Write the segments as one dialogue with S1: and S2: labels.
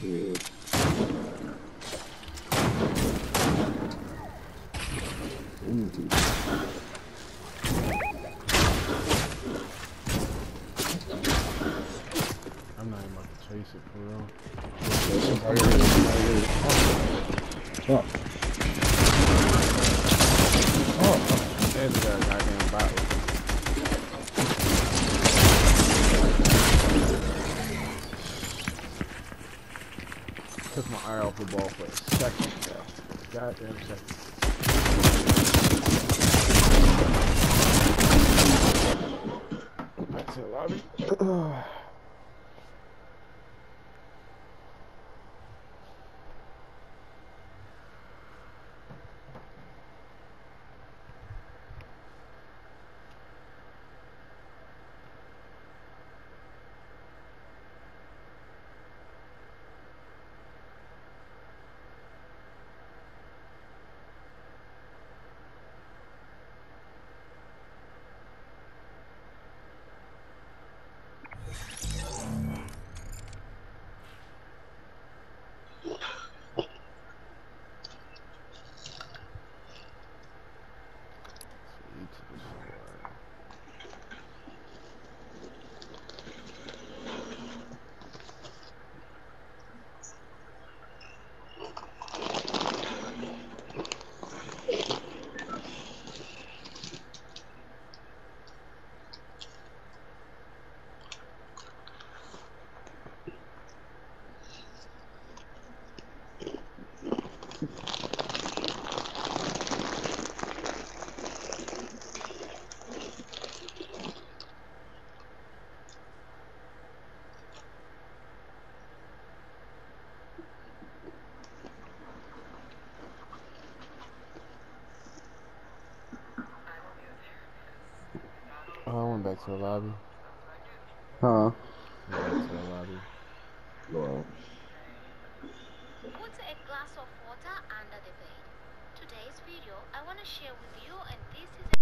S1: I'm not even about to chase it for real.
S2: Oh,
S1: there's a goddamn bot. Took my eye off the ball for a second. though. Goddamn second. The lobby.
S2: huh?
S1: Went back to the lobby.
S2: Well,
S3: Put a glass of water under the bed. Today's video I want to share with you and this is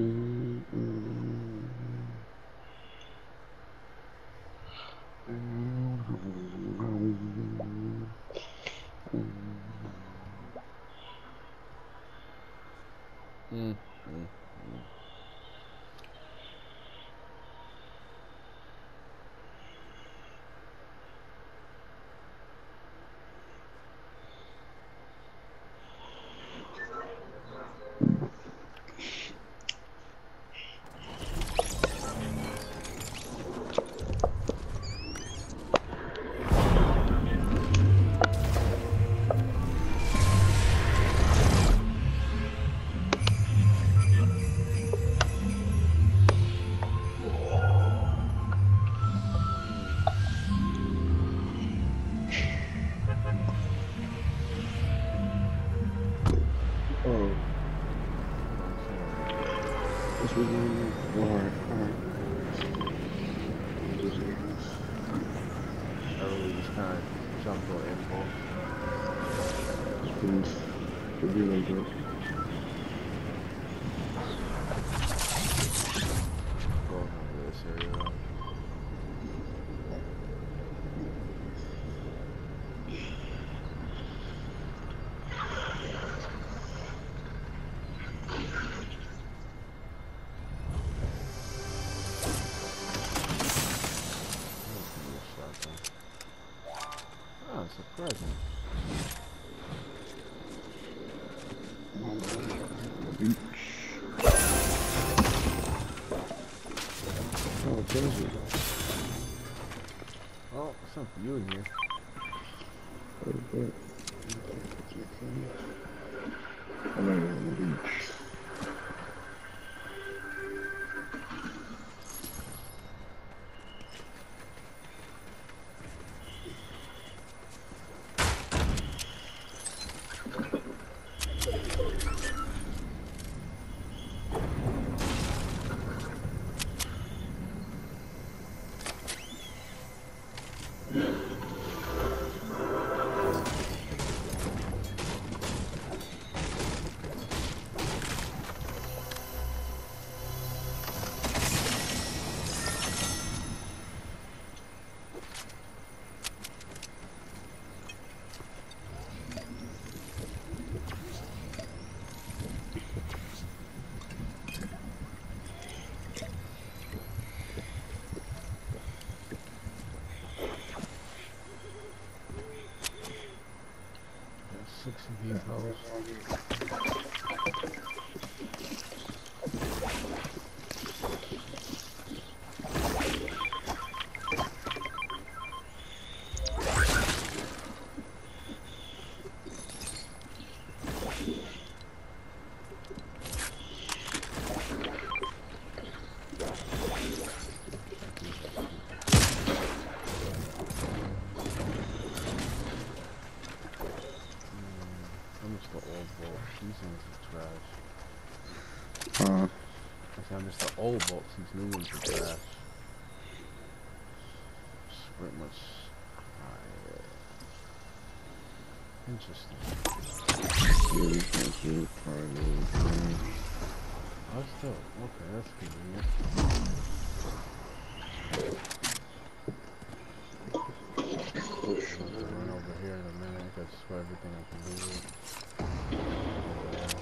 S1: Mm, on impulse.
S2: Please. Should be like
S1: Oh, something you in here.
S2: I'm not even on the beach.
S1: New ones are trash. Pretty much. Interesting.
S2: can't see it. Probably.
S1: Oh, still. Okay, that's convenient. I'm gonna run over here in a minute. That's everything I can do. Over there.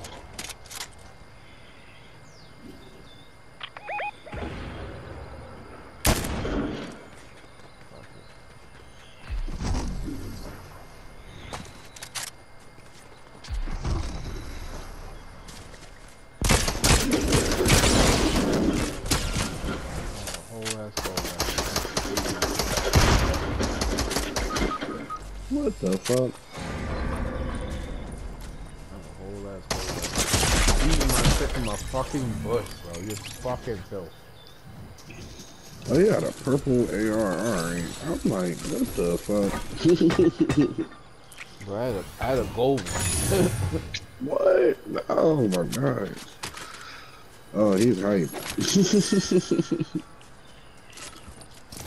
S1: Fuck it. Oh, whole ass gold
S2: What the fuck?
S1: Oh, That's a whole ass gold Eating my shit in my fucking bush, bro. You're fucking filth.
S2: Oh, you got a purple ARR. I'm like, what the fuck?
S1: Bro, I had a, I had a gold one.
S2: what? Oh my god. Oh, he's hype.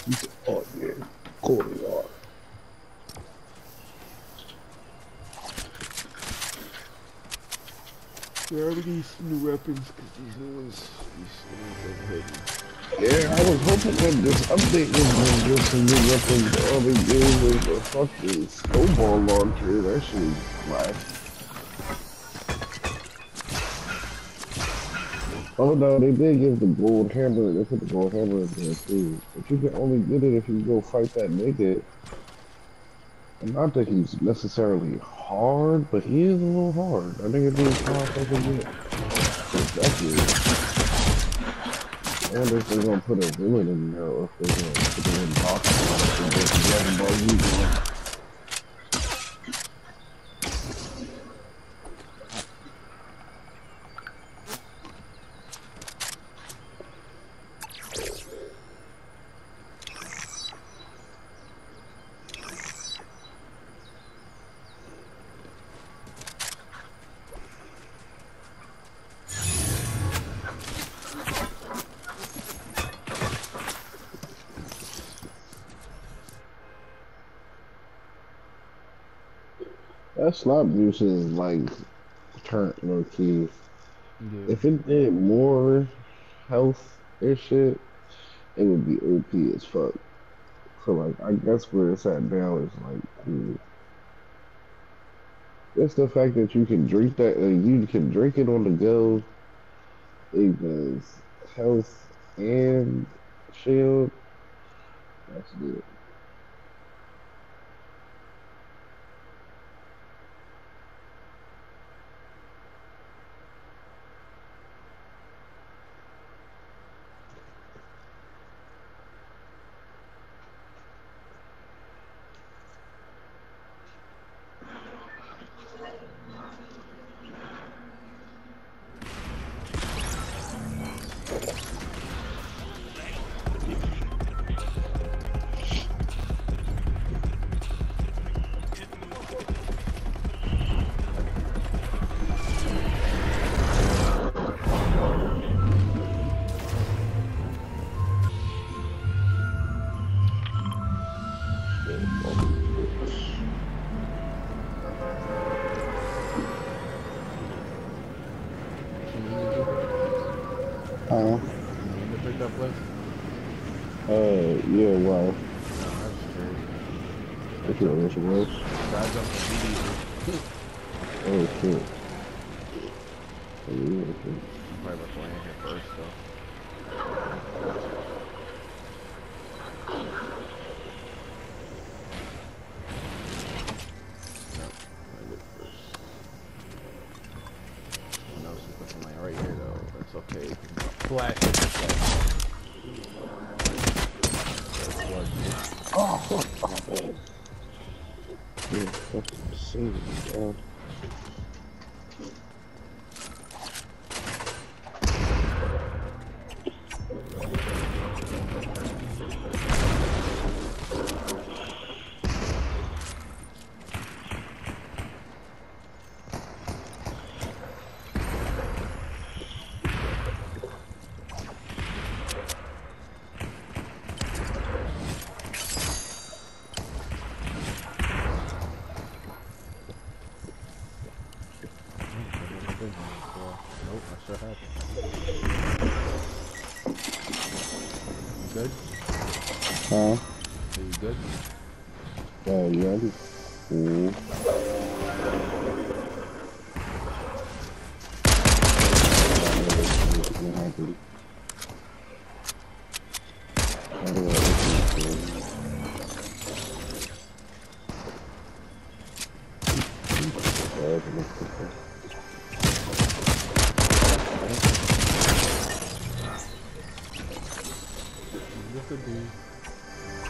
S2: He's- oh, yeah. Cool, Lord.
S1: Are these new weapons? Cause these new ones, these new ones are hidden.
S2: Yeah, I was hoping that this update was gonna give some new weapons. but All they gave was a fucking snowball launcher. That shit is whack. Oh no, they did give the gold hammer. They put the gold hammer in there too. But you can only get it if you go fight that nigga. Not that he's necessarily hard, but he is a little hard. I think it's as hard as I can get. Exactly. I wonder if they're gonna put a villain in there or if they're gonna Slurp juice is like turnt low key.
S1: Yeah.
S2: If it did more health and shit, it would be OP as fuck. So like, I guess where it's at now is like cool. Just the fact that you can drink that, uh, you can drink it on the go. It health and shield. That's good. Huh?
S1: You need to pick up list?
S2: Uh, yeah, well,
S1: No, that's true.
S2: if you're rich was.
S1: Guys up to BD.
S2: Oh shit. Oh, yeah, shit.
S1: Probably about to land here first, though.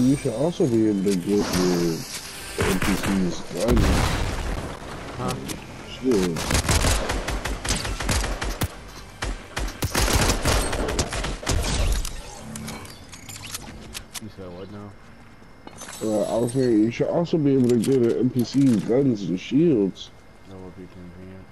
S1: you
S2: should also be able to get your NPCs guns.
S1: Huh?
S2: Shit.
S1: You said what now?
S2: Uh, I was saying you should also be able to get an NPCs guns and shields.
S1: That would be convenient.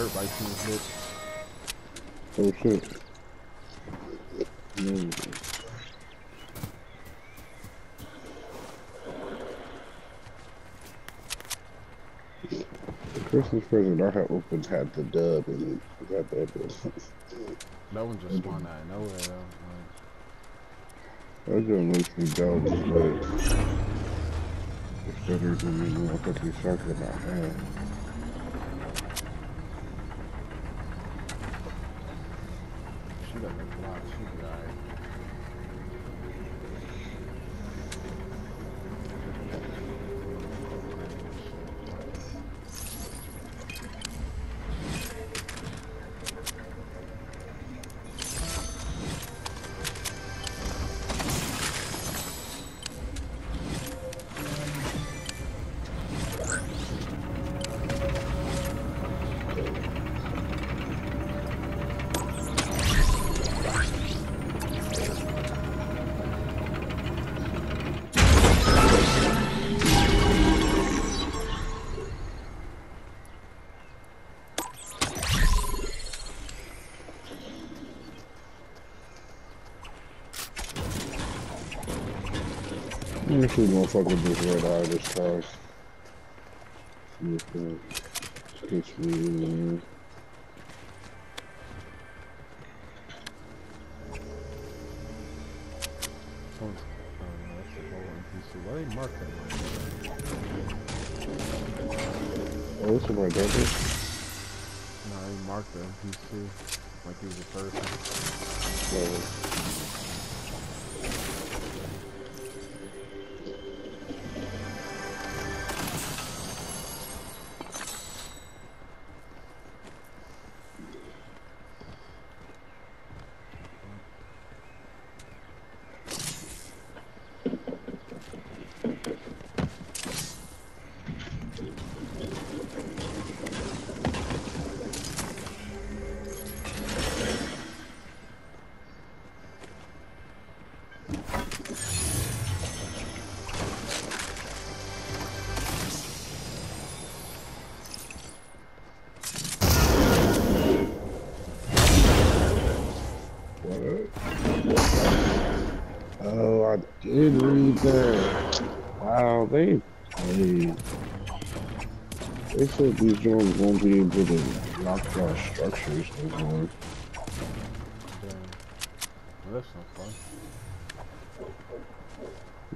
S1: Dirt bikes in his bitch.
S2: Oh shit. Mm. The Christmas present I had opened had the dub in it. Got that bit.
S1: That one just spawned out of nowhere though.
S2: That joint makes me dope, but it's better than me motherfucking shark in my hand. Let me see motherfucker just red eye this car. See if that gets me in
S1: Oh, no, that's the whole NPC. Why they mark that one?
S2: there. Oh, it's my brother.
S1: No, they marked the NPC like he was a person.
S2: So, that. Wow, they played. They said these drones won't be able to knock down structures no more.
S1: Damn. Well, that's no fun.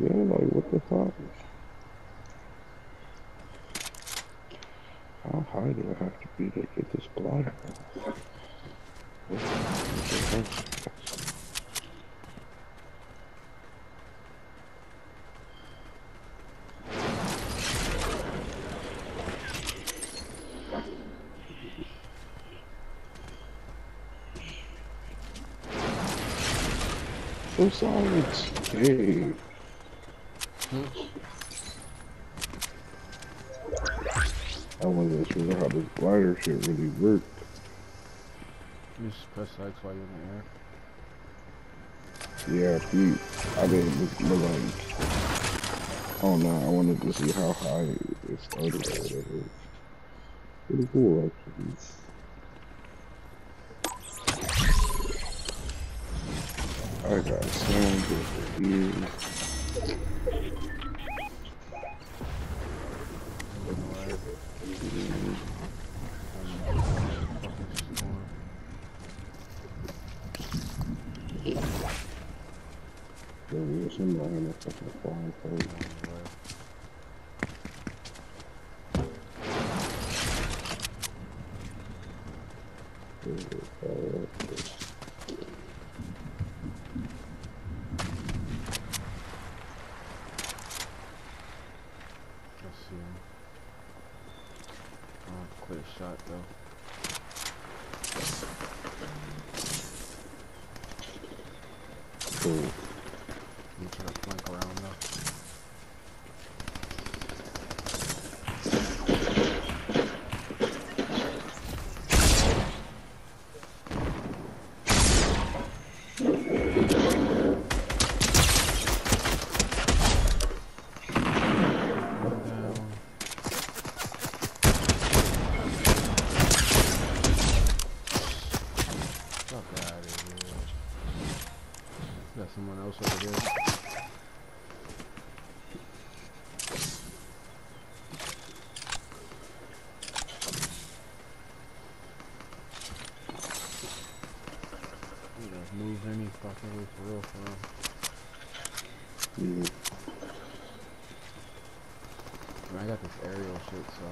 S2: Yeah, like what the fuck? How high do I have to be to get this glider? Fuck? Hey. I wasn't sure how this glider shit really worked.
S1: You just press X while you're in the air.
S2: Yeah, he, I didn't look, look like. Oh no, I wanted to see how high it started or whatever. Pretty cool actually. I got here.
S1: Fucking storm.
S2: There was somebody in a fucking flying plane.
S1: Let's see. Oh, clear shot though.
S2: Cool.
S1: You try to flank around though. Down. Got someone else over here. You don't move any fucking way for real, for real.
S2: Mm.
S1: I, mean, I got this aerial shit, so.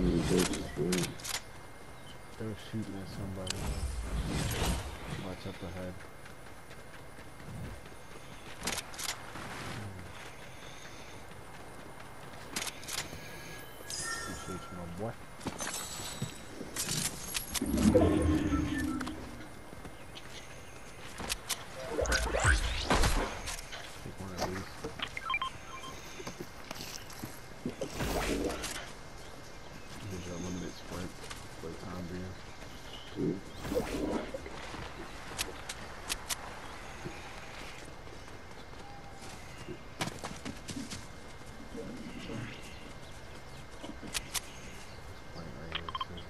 S2: Mm, this is good.
S1: At somebody. Watch up ahead. Hmm. Appreciate you, my boy. Take one of these. Here's your limited sprint for the time being.
S2: Mm.
S1: Point right here, too.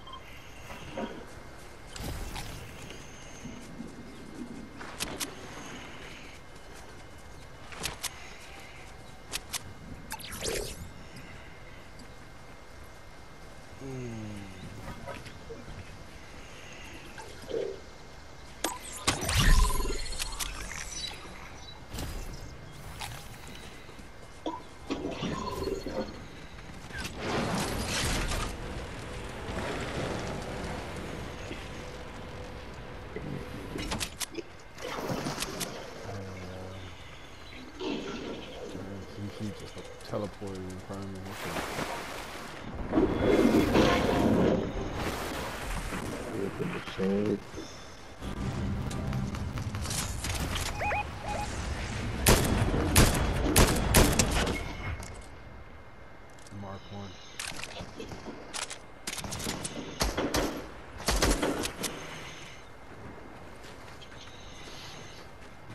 S1: And, uh, man, he just teleported in front of me. That's
S2: Look at the sword.
S1: a Mark one.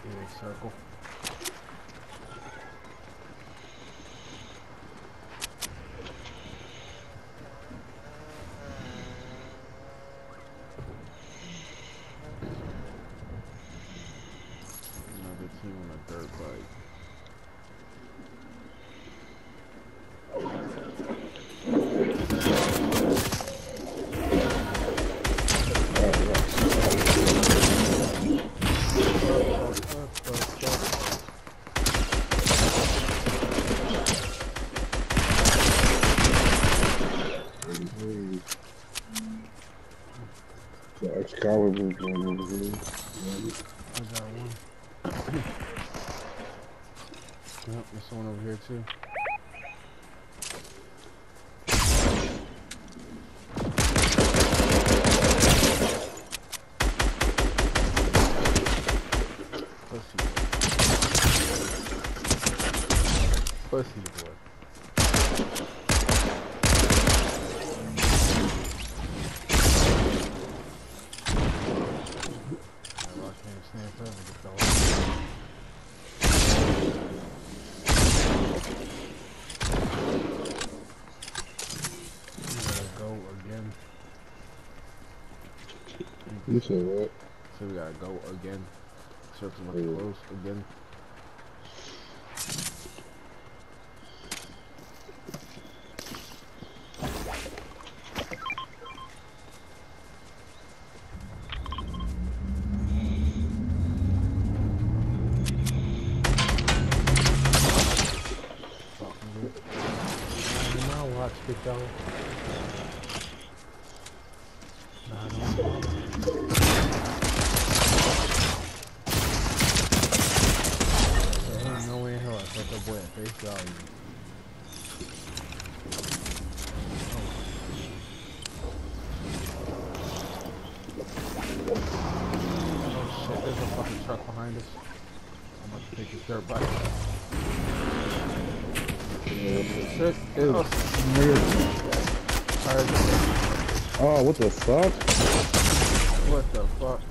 S1: Get a circle. Another team on a dirt bike. What the fuck?
S2: Mm. The Excalibur gun over here.
S1: I got one. yep, there's someone over here too. Pussy. Pussy boy. You
S2: said what?
S1: So we gotta go again. Circles about
S2: Yeah.
S1: to close again. Fucking good.
S4: Now watch it down. Nah, don't bother.
S1: There ain't no way in hell I thought that boy at face value. Oh shit, there's a fucking truck behind us. I'm about to take his dirt bike. Oh, shit,
S2: Ew.
S1: oh, weird.
S2: Oh, what the fuck?
S1: What the fuck?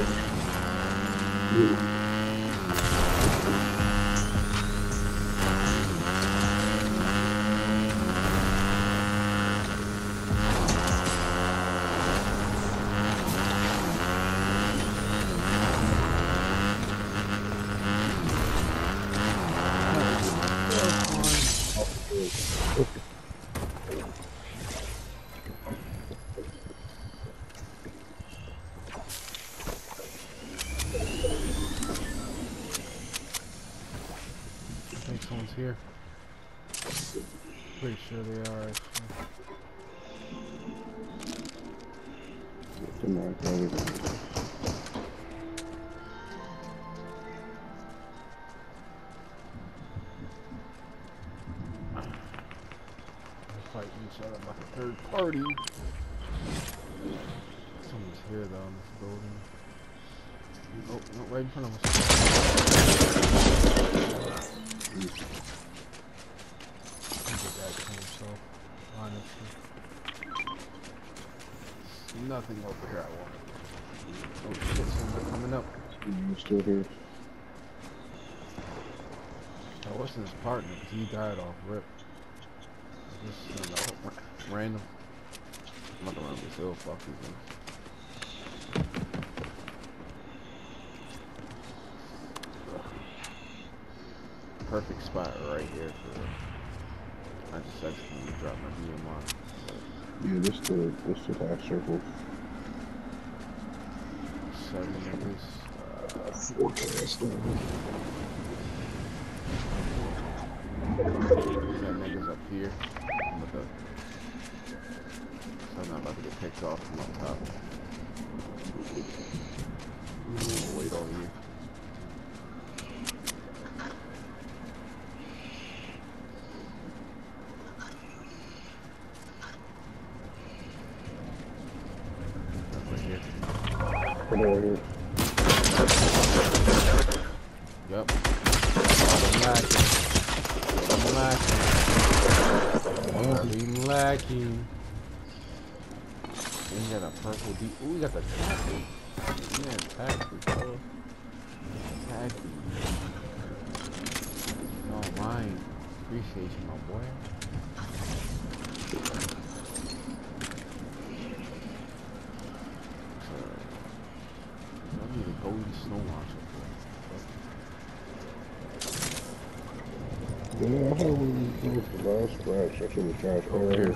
S1: I fighting each other like a third party. Someone's here though in this building. Oh, no, right in front of us. He did that to himself, honestly. There's nothing over here I want. Oh shit, someone's coming up.
S2: You still here?
S1: That wasn't his partner, he died off rip. Just, you know, ra- random. I'm not around this hill, fuck these things. Perfect spot right here for. I just accidentally dropped my DMR.
S2: Yeah, this the this the half circle.
S1: Seven niggas. Uh,
S2: Forecast.
S1: got niggas up here. I'm with the. So I'm not about to get picked off from up top. We'll wait all year. Right here.
S2: Come over here.
S1: Yep. I'm lacking. I'm lacking. I'm lacking. And he got a purple D. Ooh, we got the tackle. Yeah, tackle, bro. Tackle. Oh, mine. Appreciate you, my boy. So, I need a golden snow launcher.
S2: You know, I thought we was the last crash. That's what we crashed
S1: Over here.